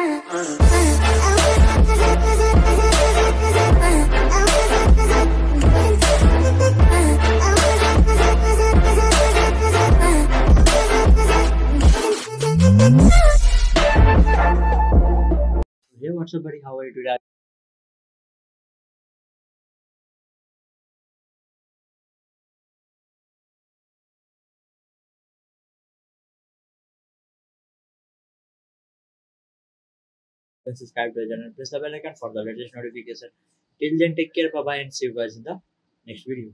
Hey, what's up, buddy? How are you today? Then subscribe to the channel, press the bell icon for the latest notification. Till then, take care, bye bye, and see you guys in the next video.